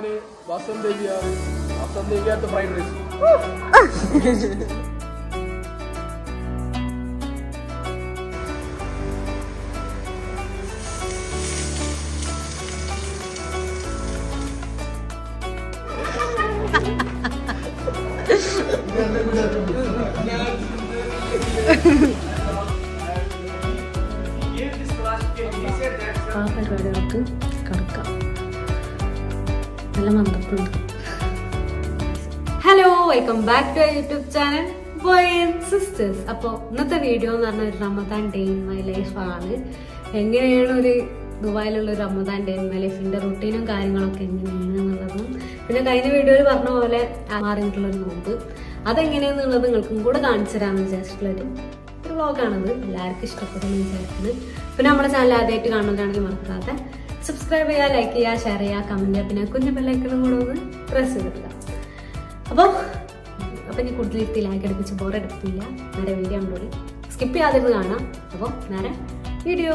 രാമന് വസന്തേവിയാറ് വസന്തേവിയാത്ത fried rice ആ നല്ല മന്ദപ്പുണ്ട് hello welcome back to YouTube channel sisters അപ്പോൾ ഇന്നത്തെ വീഡിയോ എന്ന് പറഞ്ഞ ഒരു Ramadan day in my life ആണ്. എങ്ങനെയാണ് ഒരു ദുബായിലുള്ള ഒരു റമദാൻ ഡേ ഇൻ മൈ ലൈഫിന്റെ റുട്ടീനും കാര്യങ്ങളൊക്കെ എങ്ങനെയാണ് എന്നുള്ളതും. പിന്നെ കഴിഞ്ഞ വീഡിയോയിൽ പറഞ്ഞ പോലെ മാറിയിട്ടുള്ള ഒരു നോമ്പ്. അതെങ്ങനെയാണെന്നുള്ളത് നിങ്ങൾക്കും കൂടെ കാണിച്ചു തരാമെന്ന് വിചാരിച്ചിട്ടുള്ളൊരു വ്ളോഗാണത് എല്ലാവർക്കും ഇഷ്ടപ്പെടുന്നു വിചാരിക്കുന്നത് പിന്നെ നമ്മുടെ ചാനൽ ആദ്യമായിട്ട് കാണുന്നതാണെങ്കിൽ മറക്കാതെ സബ്സ്ക്രൈബ് ചെയ്യുക ലൈക്ക് ചെയ്യുക ഷെയർ ചെയ്യുക കമന്റ് ചെയ്യുക പിന്നെ കുഞ്ഞു ബെല്ലൈക്കണും കൂടെ ഒന്ന് പ്രസ് ചെയ്തിടുക. അപ്പോൾ അപ്പം ഇനി കൂടുതൽ ഇരുത്തി ലൈക്ക് എടുപ്പിച്ച് ബോർ എടുപ്പില്ല നേരെ വീഡിയോ ഉണ്ടോ സ്കിപ്പ് ചെയ്യാതിരുന്ന് കാണാം. അപ്പോൾ നേരെ വീഡിയോ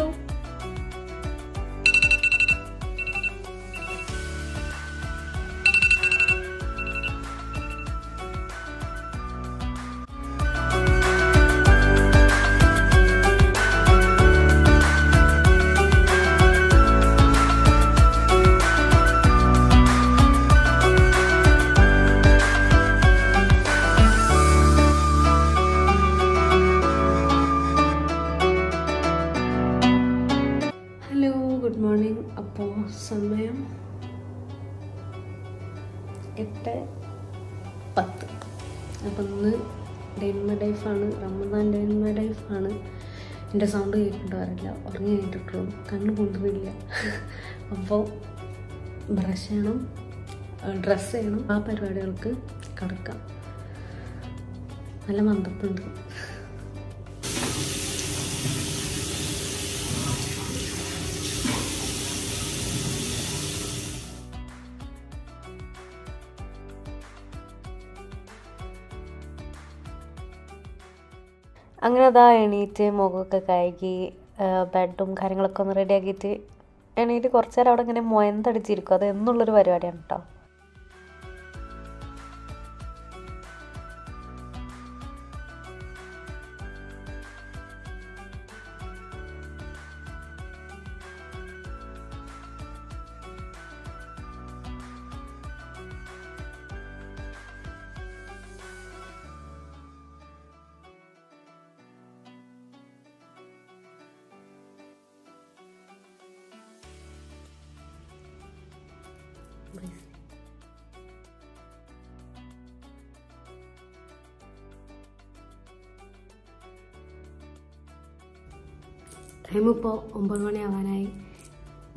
എന്റെ സൗണ്ട് കേൾക്കുന്നുണ്ടാവില്ല ഉറങ്ങി കഴിഞ്ഞിട്ടുള്ളൂ കണ്ണ് പൊന്തുമില്ല അപ്പോൾ ബ്രഷ് ചെയ്യണം. ഡ്രസ്സ് ചെയ്യണം. ആ പരിപാടികൾക്ക് കടക്കാം. നല്ല മന്ദപ്പുണ്ട്. അങ്ങനെ അതാ എണീറ്റ് മുഖമൊക്കെ കഴുകി ബെഡും കാര്യങ്ങളൊക്കെ ഒന്ന് റെഡിയാക്കിയിട്ട് എണീറ്റ് കുറച്ച് നേരം അവിടെ ഇങ്ങനെ മൊയന്തടിച്ചിരിക്കും. അത് എന്നുള്ളൊരു പരിപാടിയാണ് കേട്ടോ ടൈം ഇപ്പോൾ ഒമ്പത് മണിയാവാനായി.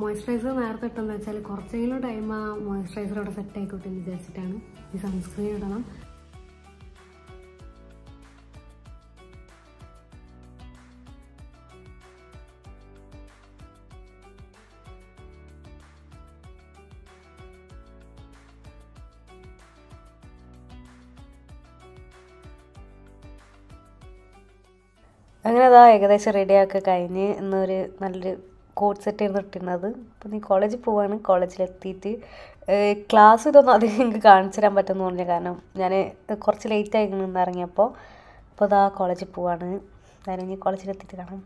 മോയ്സ്ചറൈസർ നേരത്തെ ഇട്ടെന്ന് വെച്ചാൽ കുറച്ചെങ്കിലും ടൈം ആ മോയ്സ്ചറൈസർ അവിടെ സെറ്റ് ആയിക്കോട്ടെ എന്ന് വിചാരിച്ചിട്ടാണ്. ഈ സൺസ്ക്രീൻ ഇടണം. അങ്ങനെ അതാ ഏകദേശം റെഡിയാക്കി കഴിഞ്ഞ് ഇന്നൊരു നല്ലൊരു കോട്ട് സെറ്റ് ആയിരുന്നു ഇട്ടിരുന്നത്. അപ്പോൾ നീ കോളേജിൽ പോവാണ്. കോളേജിലെത്തിയിട്ട് ക്ലാസ് ഇതൊന്നും അധികം എനിക്ക് കാണിച്ചു തരാൻ പറ്റുമെന്ന് തോന്നില്ല. കാരണം ഞാൻ കുറച്ച് ലേറ്റ് ആയിരുന്നു ഇന്ന് ഇറങ്ങിയപ്പോൾ അപ്പോൾ ഇതാ കോളേജിൽ പോവാണ്. ഞാൻ ഇനി കോളേജിലെത്തിയിട്ട് കാണാം.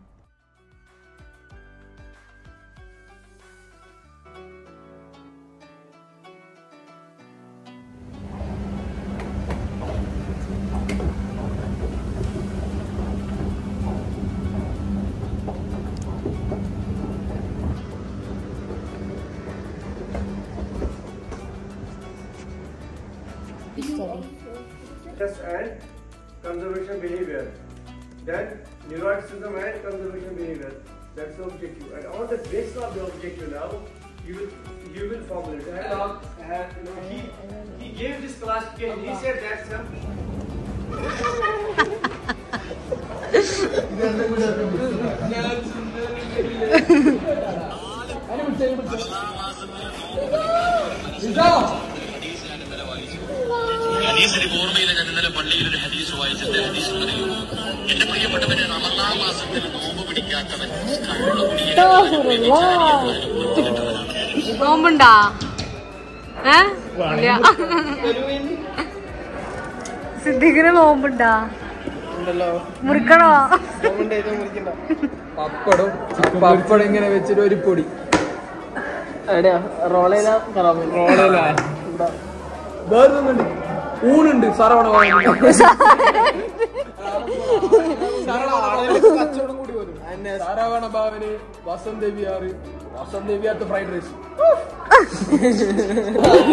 And conservation behavior. Then neuroticism and conservation behavior. That's the objective. And on the basis of the objective now, you will you will formulate. And, uh, and, you know, he he gave this classification. He said that some ഹദീസിന് ഓർമ്മയിൽ ഞാൻ ഇന്നലെ പള്ളിയിൽ ഒരു ഹദീസ് വായിച്ചിട്ട് ഹദീസ് പറയുന്നു. എന്റെ പ്രിയപ്പെട്ടവന് റമദാൻ മാസത്തിൽ നോമ്പ് പിടിക്കാത്തവൻ നോമ്പുണ്ടാ? സിദ്ദിഖിന് നോമ്പുണ്ടാ? ഉണ്ടല്ലോ. മുറിക്കണോ? പപ്പടും പപ്പടം ഇങ്ങനെ വെച്ചിട്ട് ഒരു പൊടി. എവിടെയാ? റോളയില റോളയിലാ വേറെ ഒന്നുണ്ട് ഊണുണ്ട്. സാറവണ ഭവന് വസന്ത് വസന്ത് ഫ്രൈഡ് റൈസ്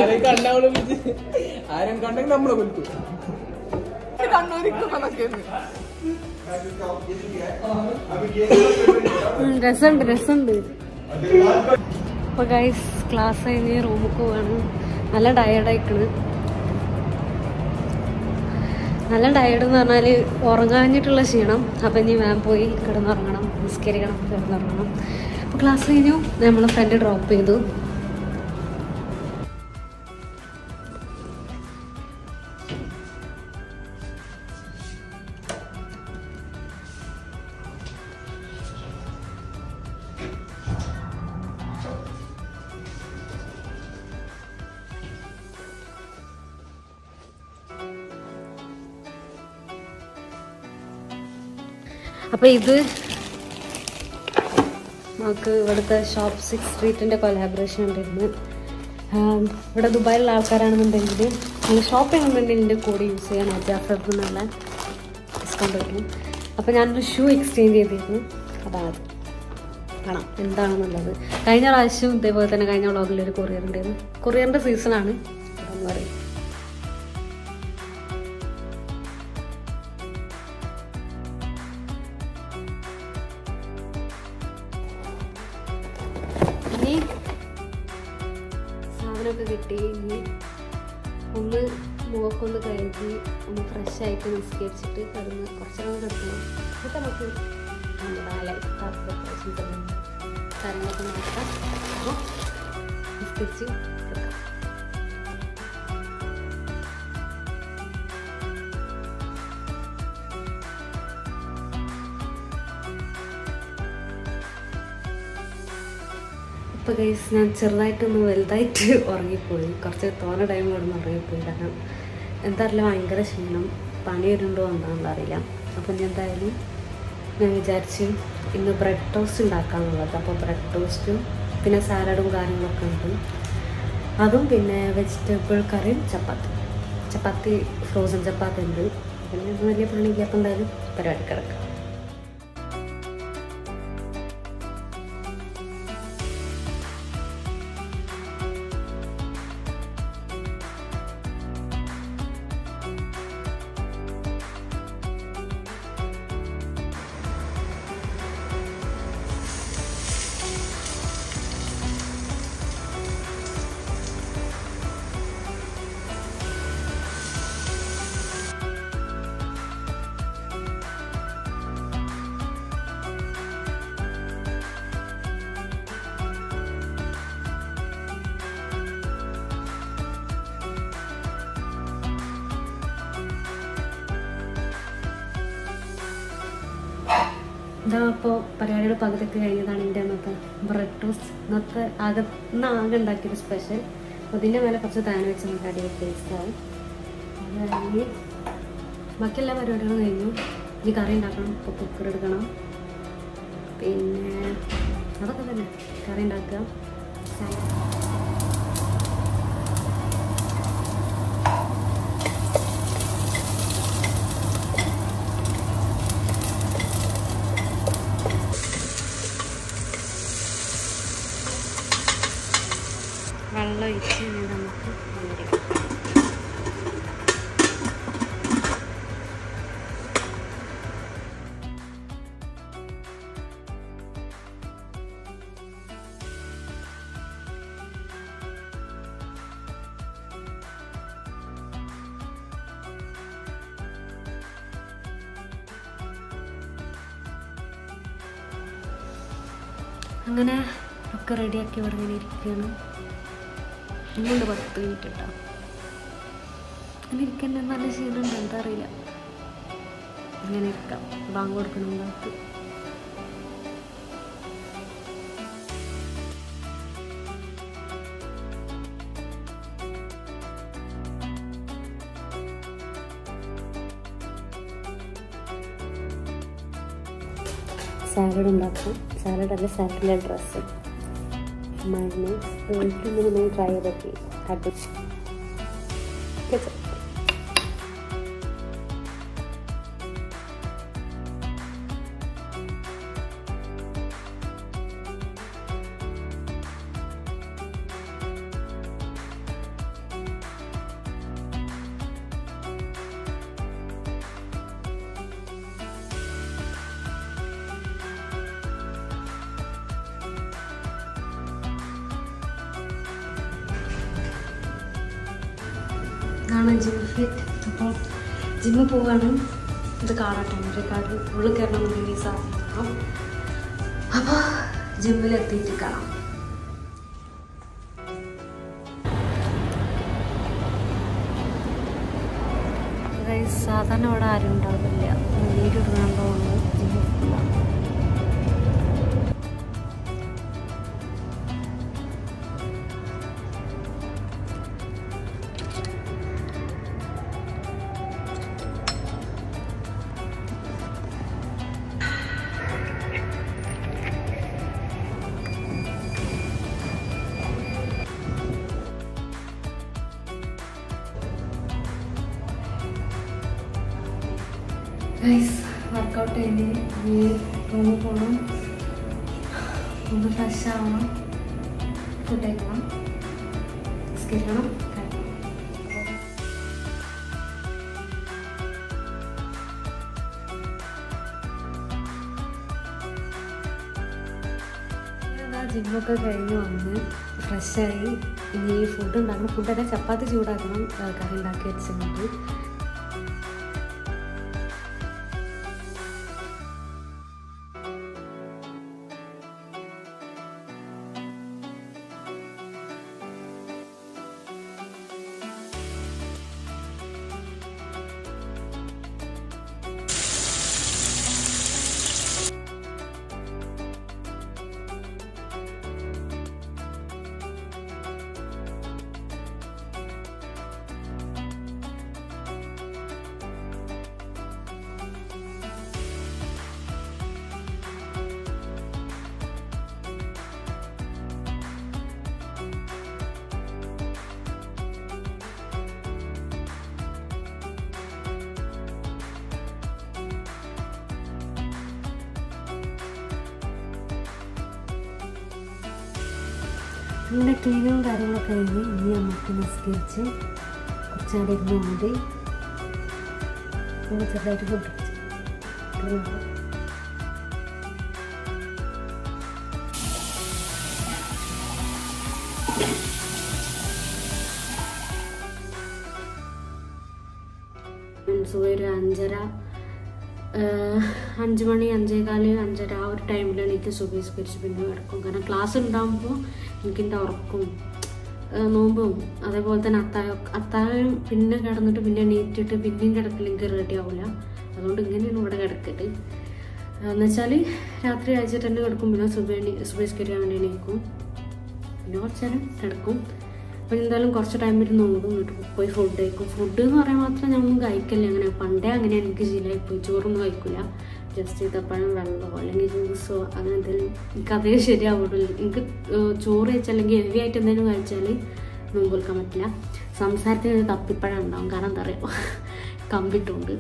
ആരെയും കണ്ടവൾ കണ്ടെങ്കിൽ നമ്മളെ വിളിക്കും രസമുണ്ട് രസമുണ്ട്. അപ്പൊ ഗൈസ് ക്ലാസ് കഴിഞ്ഞ് റൂമിൽ പോവാണ്. നല്ല ടയർഡായിക്കണ് നല്ല ടയർഡ് എന്ന് പറഞ്ഞാൽ ഉറങ്ങാഞ്ഞിട്ടുള്ള ക്ഷീണം. അപ്പം ഇനി മാം പോയി കിടന്നുറങ്ങണം നിസ്കരിക്കണം കിടന്നുറങ്ങണം. അപ്പോൾ ക്ലാസ് കഴിഞ്ഞു. നമ്മളെ ഫ്രണ്ട് ഡ്രോപ്പ് ചെയ്തു. അപ്പൊ ഇത് നമുക്ക് ഇവിടുത്തെ ഷോപ്പ് സിക്സ് സ്ട്രീറ്റിന്റെ കൊലാബറേഷൻ ഉണ്ടായിരുന്നു ഇവിടെ ദുബായിലുള്ള ആൾക്കാരാണെന്നുണ്ടെങ്കിൽ നിങ്ങൾ ഷോപ്പ് ചെയ്യുന്നുണ്ടെങ്കിൽ എന്റെ കൂടെ യൂസ് ചെയ്യാൻ അജാഫർക്ക് എന്നുള്ള ഡിസ്കൗണ്ട് കിട്ടും അപ്പോൾ ഞാനൊരു ഷൂ എക്സ്ചേഞ്ച് ചെയ്തിരുന്നു. അതാണ് അത്. കാണാം എന്താണെന്നുള്ളത്. കഴിഞ്ഞ പ്രാവശ്യം ഇതേപോലെ തന്നെ കഴിഞ്ഞ വ്ളോഗിൽ ഒരു കൊറിയർ ഉണ്ടായിരുന്നു. കൊറിയറിന്റെ സീസണാണ് അതെന്ന് പറയും സാധനമൊക്കെ കിട്ടി. ഇനി ഒന്ന് മുഖക്കൊന്ന് കഴുകി ഒന്ന് ഫ്രഷ് ആയിട്ട് നിസ്കരിച്ചിട്ട് കിടന്ന് കുറച്ചൊക്കെ കിടക്കണം. എന്നിട്ട് നമുക്ക് നമ്മുടെ ലൈഫ് നോക്കാം അപ്പോൾ നിസ്കരിച്ച് കിടക്കാം ഗൈസ് ഞാൻ ചെറുതായിട്ടൊന്ന് വലുതായിട്ട് ഉറങ്ങിപ്പോയി. കുറച്ച് തോന്ന ടൈം കിടന്ന് ഉറങ്ങിപ്പോയി. കാരണം എന്താ അറിയില്ല ഭയങ്കര ക്ഷീണം. പണി വരുന്നുണ്ടോ എന്താണെന്ന് അറിയില്ല. അപ്പം ഞാൻ എന്തായാലും ഞാൻ വിചാരിച്ചു ഇന്ന് ബ്രെഡ് ടോസ്റ്റ് ഉണ്ടാക്കാന്നുള്ളത്. അപ്പോൾ ബ്രെഡ് ടോസ്റ്റും പിന്നെ സാലഡും കാര്യങ്ങളൊക്കെ ഉണ്ട്. അതും പിന്നെ വെജിറ്റബിൾ കറിയും ചപ്പാത്തി. ചപ്പാത്തി ഫ്രോസൺ ചപ്പാത്തി ഉണ്ട്. പിന്നെ വലിയ പണിയില്ല. അപ്പം എന്തായാലും പരിപാടി കിടക്കാം. ഇതാ ഇപ്പോൾ പരിപാടിയുടെ പകുതിയൊക്കെ കഴിഞ്ഞതാണ് എന്റെ അന്നത്തെ ബ്രെഡ് ടോസ്റ്റ്. ഇന്നത്തെ ആകെ ഇന്ന് ആകെ ഉണ്ടാക്കിയൊരു സ്പെഷ്യൽ അപ്പോൾ ഇതിന്റെ മേലെ കുറച്ച് താൻ വെച്ച് നമുക്ക് അടിപൊളി ടേസ്റ്റ് ആവും. അത് കഴിഞ്ഞ് ബാക്കിയെല്ലാ പരിപാടികളും കഴിഞ്ഞു. ഇനി കറി ഉണ്ടാക്കണം ഇപ്പോൾ കുക്കർ എടുക്കണം. പിന്നെ അതൊക്കെ തന്നെ. കറി ഉണ്ടാക്കുക. അങ്ങനെ ഒക്കെ റെഡിയാക്കി ഇവിടെ ഇങ്ങനെ ഇരിക്കുകയാണ്. ഇന്നുണ്ട് പത്ത് മിനിറ്റ് കേട്ടോ അങ്ങനെ ഇരിക്കാൻ നല്ല ശീലമുണ്ട് എന്താ അറിയില്ല. അങ്ങനെ ഇരിക്കാം. ബാങ്ക് കൊടുക്കണം? കാത്ത് ഉണ്ടാക്കാം സാലഡ് അല്ല സാലഡിന്റെ ഡ്രസ്സ് മൈനസ് വീട്ടിൽ ട്രൈ ചെയ്തൊക്കെ അത് ഇതാണ് ജിം ഫിറ്റ് അപ്പോൾ ജിമ്മിൽ പോവാണ്. ഇത് കാണട്ടെ എന്റെ കാർഡ് ഉള്ളിൽ കയറണം കയറണമെന്നുണ്ടെങ്കിൽ സാധിക്കണം അപ്പോൾ ജിമ്മിൽ എത്തിയിട്ട് കാണാം. സാധാരണ ഇവിടെ ആരും ഉണ്ടാവില്ല. വീട് ഇടുന്നുണ്ടോ ജിമ്മിൽ കഴിഞ്ഞ് ഈ റൂമിൽ പോകണം ഒന്ന് ഫ്രഷ് ആവണം. ഫുഡ് കഴിക്കണം. നിസ്കരിക്കണം ജിമ്മൊക്കെ കഴിഞ്ഞ് വന്ന് ഫ്രഷായി ഇനി ഫുഡ് ഉണ്ടാക്കണം ഫുഡൊക്കെ ചപ്പാത്തി ചൂടാക്കണം. കറി ഉണ്ടാക്കി വെച്ചിട്ടുണ്ട്. അങ്ങനെ ക്ലീനും കാര്യങ്ങളൊക്കെ കഴിഞ്ഞ് ഇനി നമുക്ക് നിസ്കരിച്ച് കുറച്ചുകൂടെ ഇരുന്ന് മതി ഒന്ന് ചെറുതായിട്ട് ഒരു അഞ്ചര അഞ്ച് മണി അഞ്ചേകാൽ അഞ്ചര ആ ഒരു ടൈമിലാണ് എനിക്ക് സുഖീസ്കരിച്ച് പിന്നെ കിടക്കും. കാരണം ക്ലാസ് ഉണ്ടാകുമ്പോൾ എനിക്ക് എന്റെ ഉറക്കും. നോമ്പും അതേപോലെ തന്നെ അത്തായ അത്തായം പിന്നെ കിടന്നിട്ട് പിന്നെ എണീറ്റിട്ട് പിന്നെയും കിടക്കില്ലെങ്കിൽ റെഡി ആവില്ല അതുകൊണ്ട് ഇങ്ങനെയാണ് ഇവിടെ കിടക്കട്ട് എന്നുവെച്ചാൽ രാത്രി അയച്ചിട്ട് തന്നെ കിടക്കും. പിന്നെ സുബ സുബഹിസ്കരിക്കാൻ വേണ്ടി എണീക്കും. പിന്നെ കുറച്ച് നേരം കിടക്കും. അപ്പം എന്തായാലും കുറച്ച് ടൈം ഇരുന്ന് നോക്കും വീട്ടിൽ പോയി ഫുഡ് കഴിക്കും. ഫുഡ് എന്ന് പറയാൻ മാത്രം ഞങ്ങൾ കഴിക്കില്ല അങ്ങനെ. പണ്ടേ അങ്ങനെ എനിക്ക് ശീലമായി പോയി. ചോറൊന്നും കഴിക്കില്ല ജസ്റ്റ് ഇതപ്പഴം വെള്ളമോ അല്ലെങ്കിൽ ജ്യൂസോ അങ്ങനെ എന്തെങ്കിലും എനിക്ക് അതേ ശരിയാവുള്ളൂ എനിക്ക് ചോറ് കഴിച്ചാൽ അല്ലെങ്കിൽ ഹെവി ആയിട്ട് എന്തെങ്കിലും കഴിച്ചാൽ നോമ്പ് കൊടുക്കാൻ പറ്റില്ല. സംസാരത്തിന് ഒരു ഉണ്ടാവും. കാരണം എന്താ പറയുക കമ്പിട്ടുണ്ട്.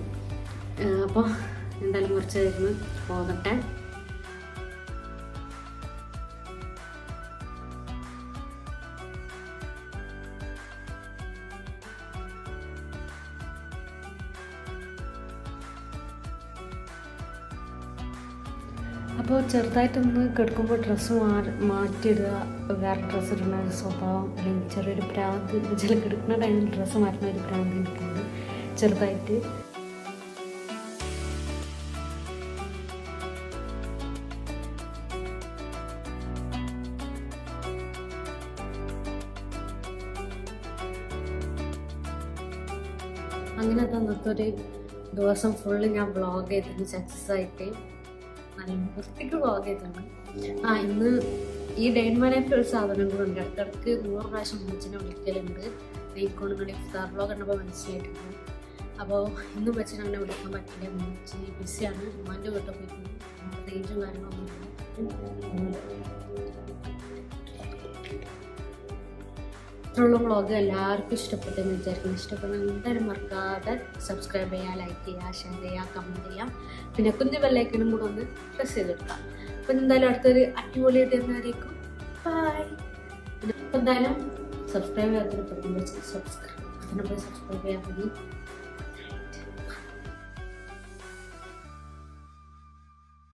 അപ്പോൾ എന്തായാലും കുറച്ച് കഴിഞ്ഞ് പോകട്ടെ അപ്പോൾ ചെറുതായിട്ടൊന്ന് കിടക്കുമ്പോൾ ഡ്രസ്സ് മാറി മാറ്റിയിടുക. വേറെ ഡ്രസ്സ് ഇടുന്ന ഒരു സ്വഭാവം അല്ലെങ്കിൽ ചെറിയൊരു പ്രാന്ത് ചില കിടക്കുന്ന ടൈമിൽ ഡ്രസ്സ് മാറ്റുന്ന ഒരു പ്രാന്ത് എനിക്കുണ്ട്. ചെറുതായിട്ട്. അങ്ങനെ അന്നത്തെ ഒരു ദിവസം ഫുള്ള് ഞാൻ വ്ളോഗ് ചെയ്തിട്ട് സക്സസ് ആയിട്ട്. നല്ല വൃത്തിക്ക് ആ ഇന്ന് ഈ ഡെയിൻ ലൈഫിൽ ഒരു സാധനം കൂടെ ഉണ്ട്. ഇടയ്ക്കിടയ്ക്ക് നൂറ് പ്രാവശ്യം മുച്ചിനെ വിളിക്കലുണ്ട്. നെയ്ക്കോണുങ്ങളുടെ ഇഫ്താർ വ്ളോഗ് കണ്ടപ്പോൾ മനസ്സിലായിട്ടുണ്ട്. അപ്പോൾ ഇന്നും വെച്ചിട്ട് അങ്ങനെ വിളിക്കാൻ പറ്റില്ല. ബിസിയാണ് ഉമ്മാന്റെ വീട്ടിൽ പോയിട്ടുണ്ട്. റേഞ്ചും കാര്യങ്ങളൊന്നും ഇത്രയുള്ള വ്ളോഗ് എല്ലാവർക്കും ഇഷ്ടപ്പെട്ടെന്ന് വിചാരിക്കുന്നു. ഇഷ്ടപ്പെടുന്ന എന്തായാലും മറക്കാതെ സബ്സ്ക്രൈബ് ചെയ്യുക ലൈക്ക് ചെയ്യുക ഷെയർ ചെയ്യുക കമന്റ് ചെയ്യാം പിന്നെ കുഞ്ഞു ബെല്ലൈക്കനും കൂടെ ഒന്ന് പ്രസ് ചെയ്തെടുക്കാം അപ്പം എന്തായാലും അടുത്തൊരു അടിപൊളിയായിട്ട് വരുന്നവരേക്കും ബൈ പിന്നെ എന്തായാലും സബ്സ്ക്രൈബ് ചെയ്യാത്തൊരു സബ്സ്ക്രൈബ് അതിനെ പോയി സബ്സ്ക്രൈബ് ചെയ്യാൻ മതി